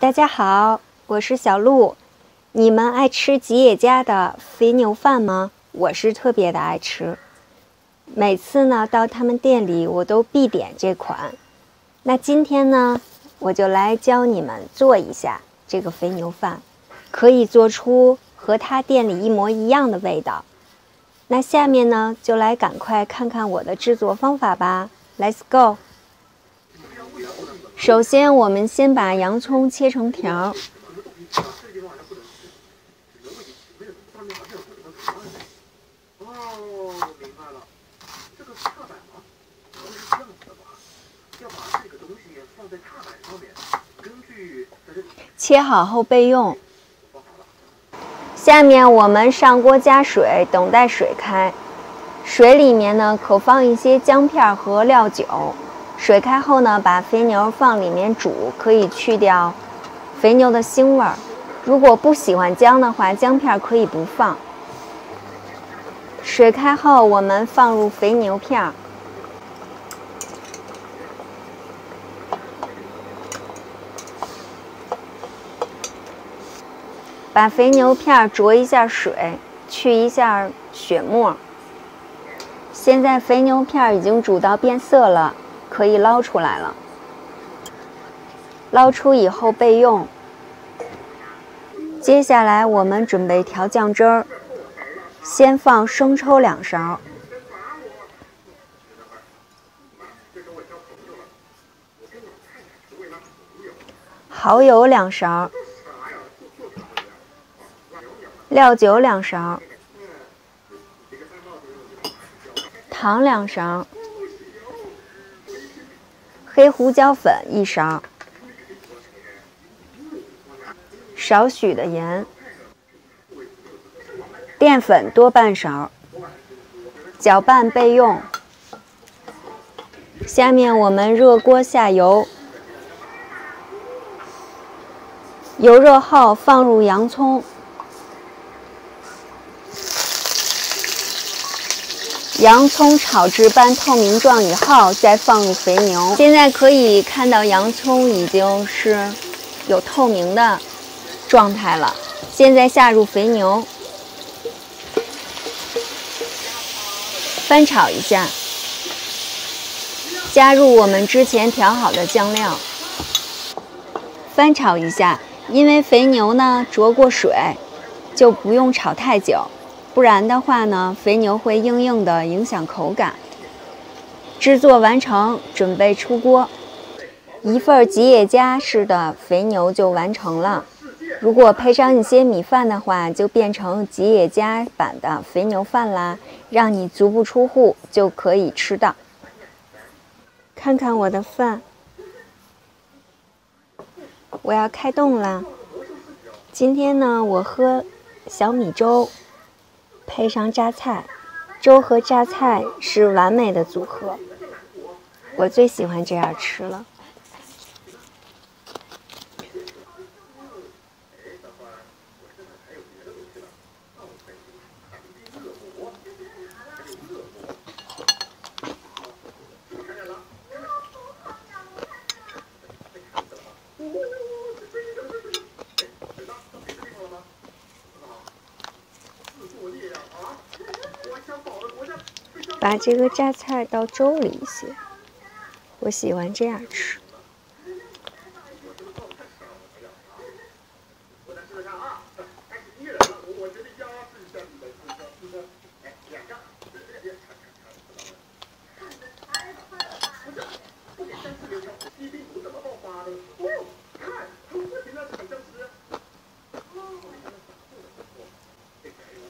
大家好，我是小鹿。你们爱吃吉野家的肥牛饭吗？我是特别的爱吃，每次呢到他们店里我都必点这款。那今天呢，我就来教你们做一下这个肥牛饭，可以做出和他店里一模一样的味道。那下面呢，就来赶快看看我的制作方法吧。Let's go。首先，我们先把洋葱切成条。切好后备用。下面我们上锅加水，等待水开。水里面呢，可放一些姜片和料酒。水开后呢，把肥牛放里面煮，可以去掉肥牛的腥味儿。如果不喜欢姜的话，姜片可以不放。水开后，我们放入肥牛片儿，把肥牛片焯一下水，去一下血沫。现在肥牛片已经煮到变色了。可以捞出来了。捞出以后备用。接下来我们准备调酱汁儿，先放生抽两勺，蚝油两勺，料酒两勺，糖两勺。黑胡椒粉一勺，少许的盐，淀粉多半勺，搅拌备用。下面我们热锅下油，油热后放入洋葱。洋葱炒至半透明状以后，再放入肥牛。现在可以看到洋葱已经是有透明的状态了。现在下入肥牛，翻炒一下，加入我们之前调好的酱料，翻炒一下。因为肥牛呢焯过水，就不用炒太久。不然的话呢，肥牛会硬硬的，影响口感。制作完成，准备出锅。一份吉野家式的肥牛就完成了。如果配上一些米饭的话，就变成吉野家版的肥牛饭啦，让你足不出户就可以吃到。看看我的饭，我要开动啦。今天呢，我喝小米粥。配上榨菜，粥和榨菜是完美的组合，我最喜欢这样吃了。把这个榨菜到粥里一些，我喜欢这样吃。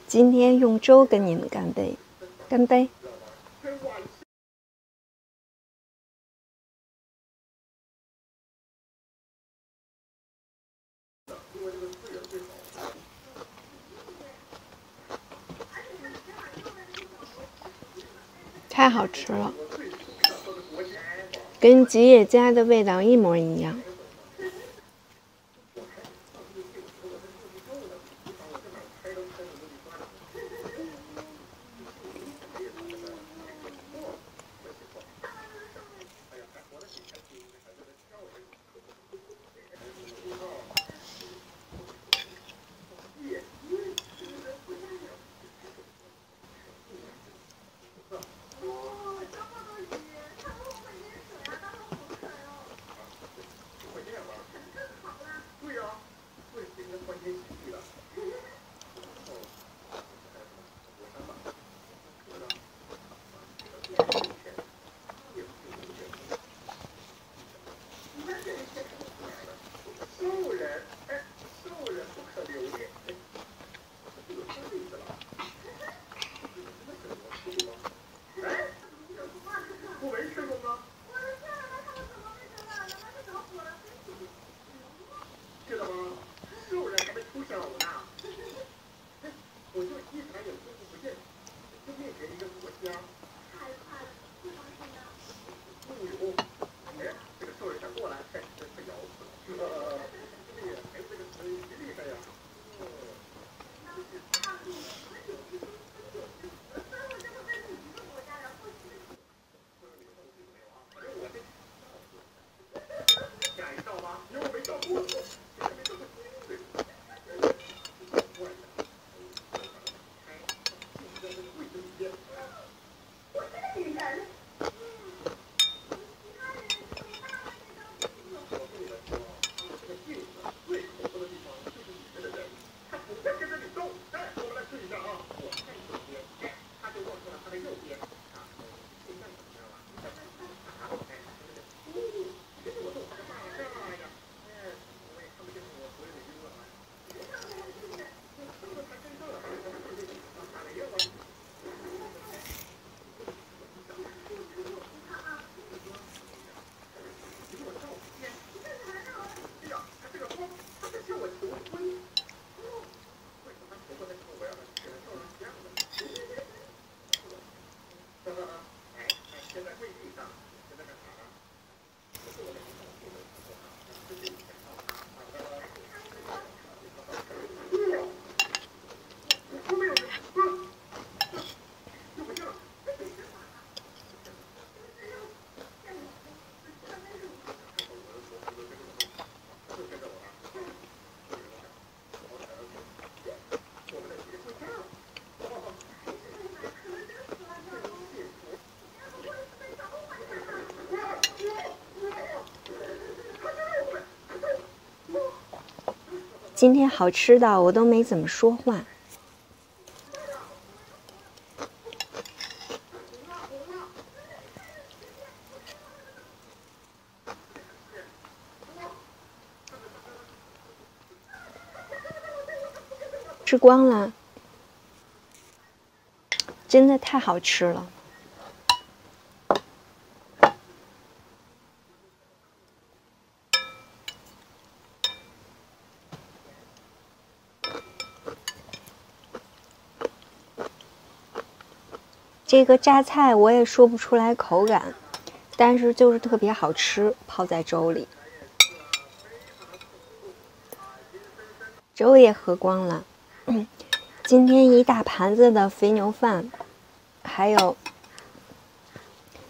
今天用粥跟你们干杯，干杯！太好吃了，跟吉野家的味道一模一样。今天好吃的我都没怎么说话。吃光了，真的太好吃了。这个榨菜我也说不出来口感，但是就是特别好吃，泡在粥里。粥也喝光了。今天一大盘子的肥牛饭，还有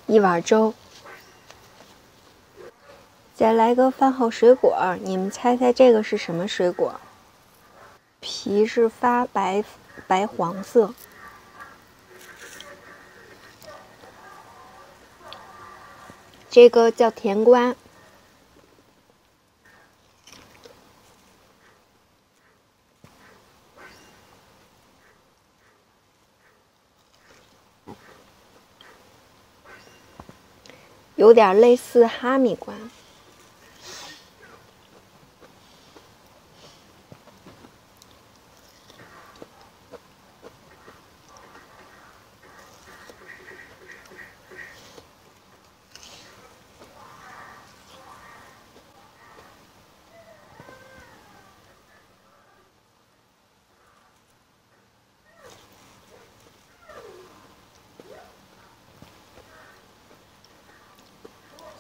一碗粥，再来个饭后水果。你们猜猜这个是什么水果？皮是发白白黄色，这个叫甜瓜。有点类似哈密瓜。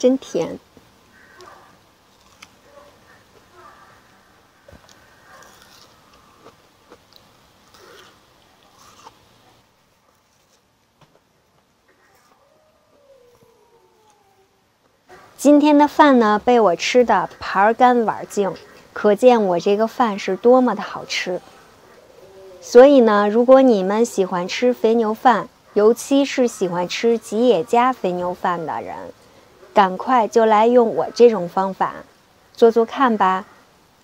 真甜！今天的饭呢，被我吃的盘干碗净，可见我这个饭是多么的好吃。所以呢，如果你们喜欢吃肥牛饭，尤其是喜欢吃吉野家肥牛饭的人，赶快就来用我这种方法做做看吧，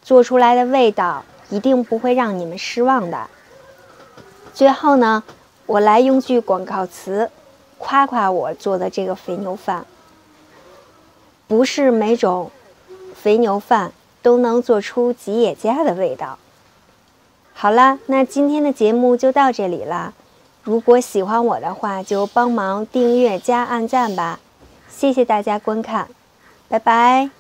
做出来的味道一定不会让你们失望的。最后呢，我来用句广告词夸夸我做的这个肥牛饭。不是每种肥牛饭都能做出吉野家的味道。好了，那今天的节目就到这里了。如果喜欢我的话，就帮忙订阅加按赞吧。谢谢大家观看，拜拜。